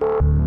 Bye.